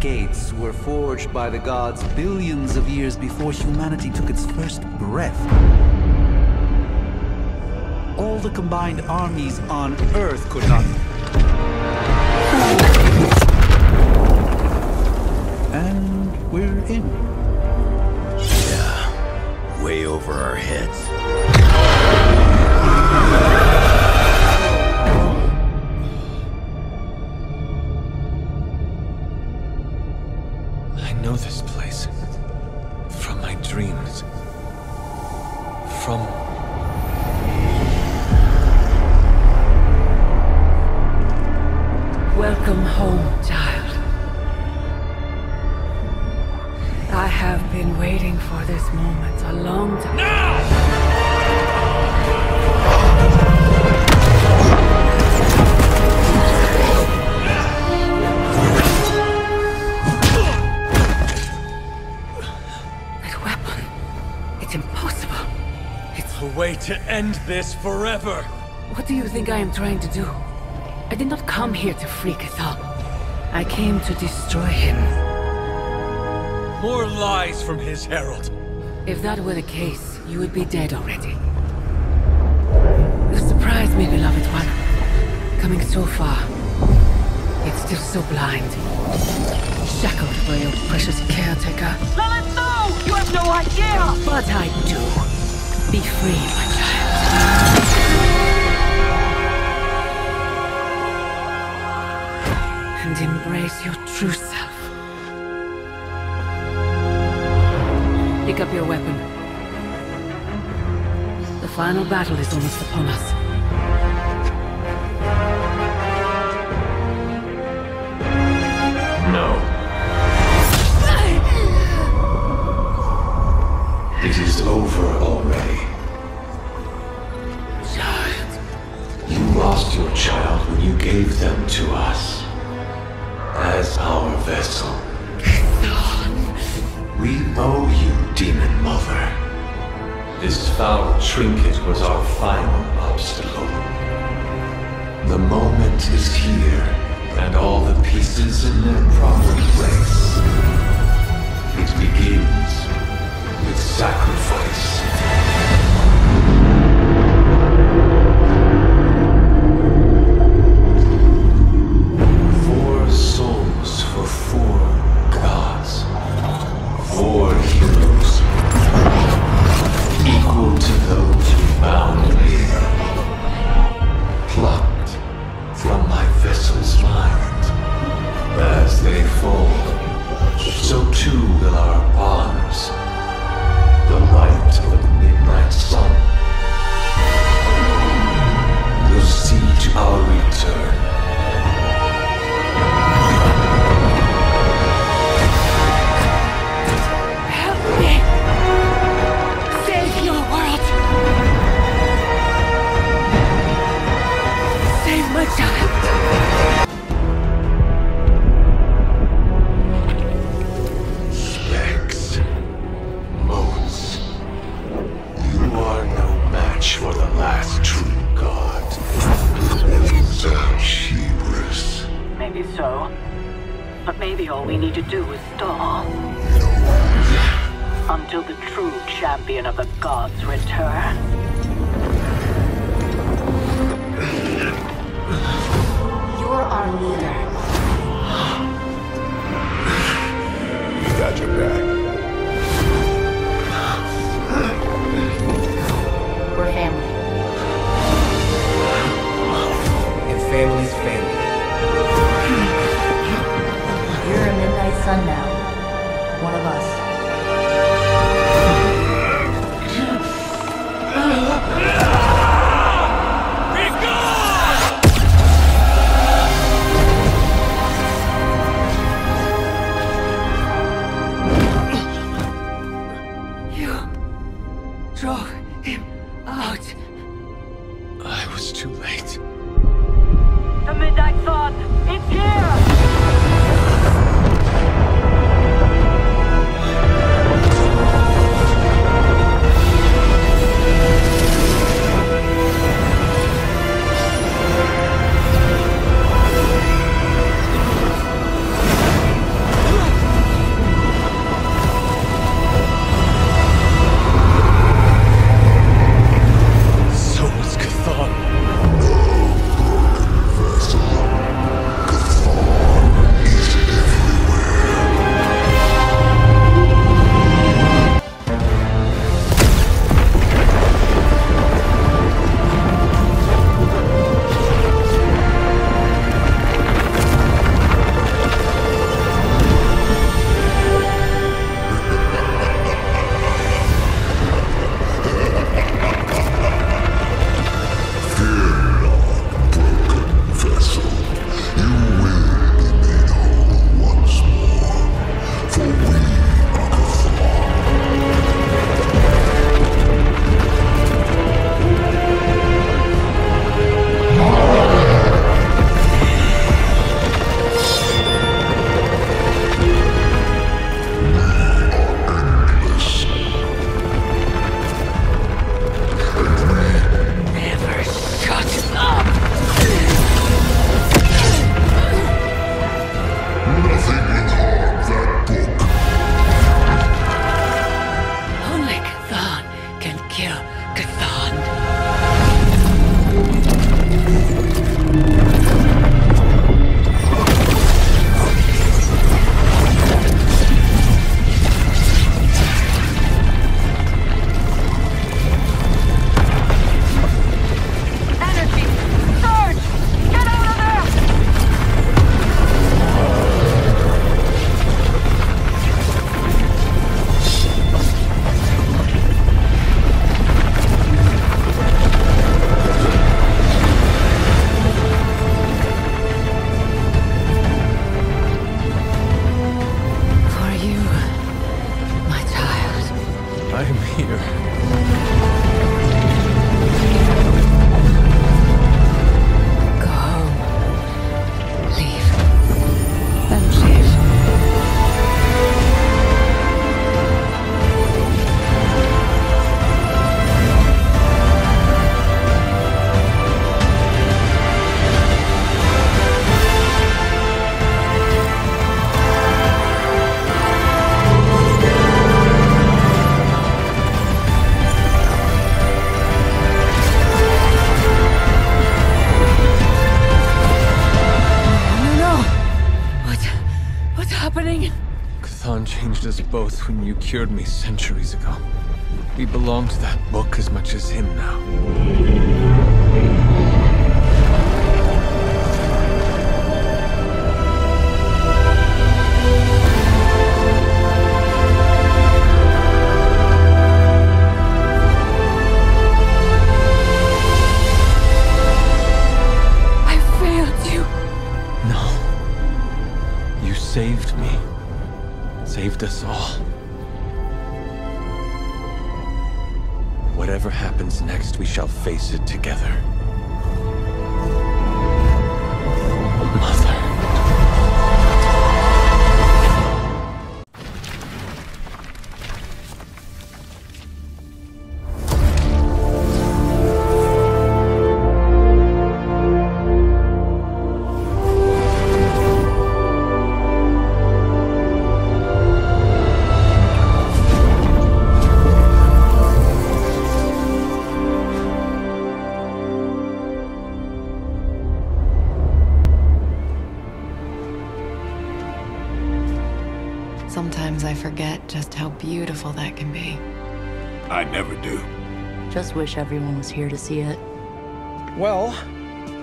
gates were forged by the gods billions of years before humanity took its first breath. All the combined armies on Earth could not... And we're in. Yeah, way over our heads. Way to end this forever! What do you think I am trying to do? I did not come here to free Chthon. I came to destroy him. More lies from his herald. If that were the case, you would be dead already. You surprised me, beloved one. Coming so far, yet still so blind. Shackled by your precious caretaker. Lilith, no! You have no idea! But I do. Be free, my child. And embrace your true self. Pick up your weapon. The final battle is almost upon us. Owe you, Demon Mother. This foul trinket was our final obstacle. The moment is here, and all the pieces in their proper place. It begins with sacrifice. Last true god. Hubris. Maybe so. But maybe all we need to do is stall. Until the true champion of the gods return. You're our leader. Was too late. The Midnight Sun! It's here! Changed us both when you cured me centuries ago. We belong to that book as much as him now. Saved us all. Whatever happens next, we shall face it together. Sometimes I forget just how beautiful that can be. I never do. Just wish everyone was here to see it. Well,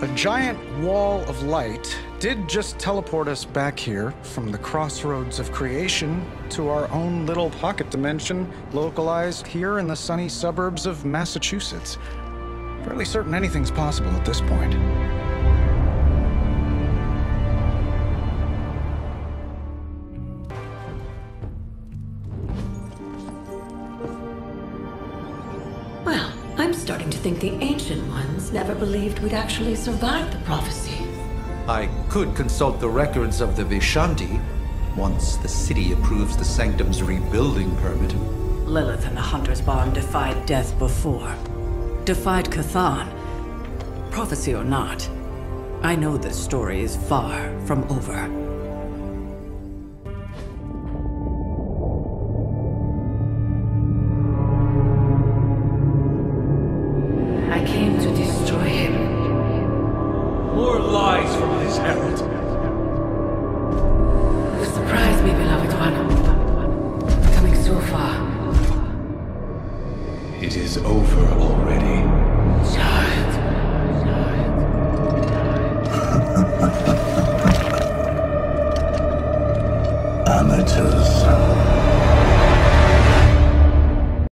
a giant wall of light did just teleport us back here from the crossroads of creation to our own little pocket dimension localized here in the sunny suburbs of Massachusetts. Fairly certain anything's possible at this point. Well, I'm starting to think the Ancient Ones never believed we'd actually survive the prophecy. I could consult the records of the Vishanti once the city approves the Sanctum's rebuilding permit. Lilith and the Hunter's Bond defied death before. Defied Chthon. Prophecy or not, I know this story is far from over. Is over